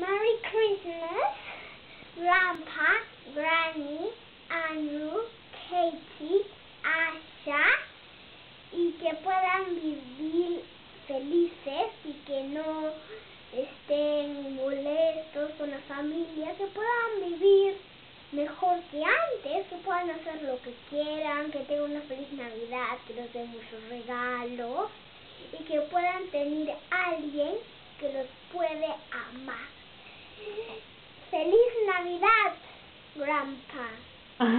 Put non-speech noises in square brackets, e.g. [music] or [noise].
Merry Christmas, Grandpa, Granny, Andrew, Katie, Asha, y que puedan vivir felices y que no estén molestos con la familia, que puedan vivir mejor que antes, que puedan hacer lo que quieran, que tengan una feliz Navidad, que les den muchos regalos y que puedan tener Grandpa! [laughs]